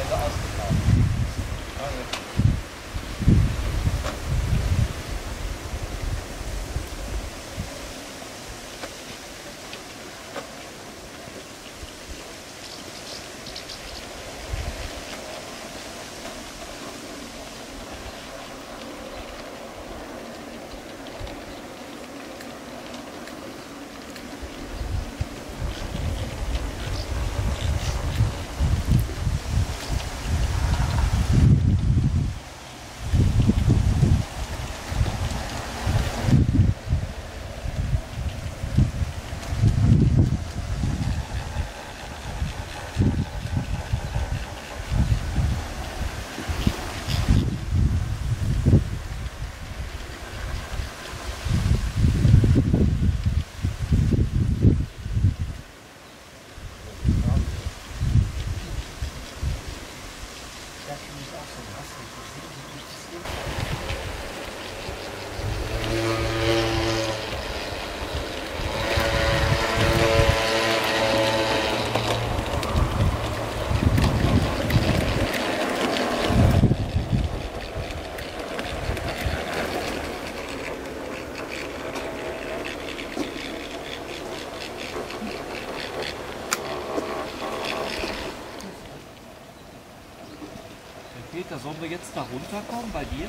Also oh, ausgekauft. So. Du Peter, sollen wir jetzt da runterkommen bei dir?